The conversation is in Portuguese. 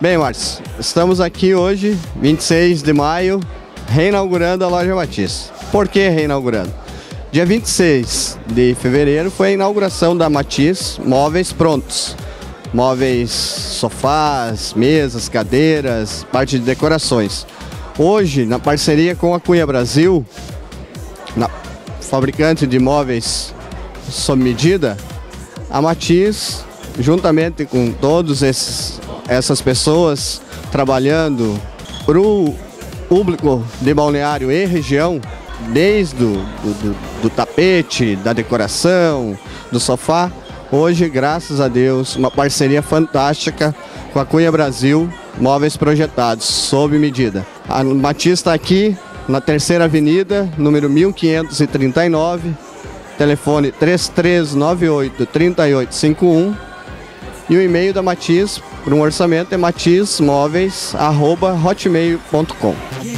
Bem, Marcos, estamos aqui hoje, 26 de maio, reinaugurando a loja Matiz. Por que reinaugurando? Dia 26 de fevereiro foi a inauguração da Matiz Móveis Prontos. Móveis, sofás, mesas, cadeiras, parte de decorações. Hoje, na parceria com a Cunha Brasil, fabricante de móveis sob medida, a Matiz, juntamente com todos esses essas pessoas trabalhando para o público de balneário e região, desde do, do, do, tapete, da decoração, do sofá. Hoje, graças a Deus, uma parceria fantástica com a Cunha Brasil, móveis projetados, sob medida. A Matias está aqui na Terceira Avenida, número 1539, telefone 3398 3851 e o e-mail da Matiz para um orçamento é matizmóveis.hotmail.com.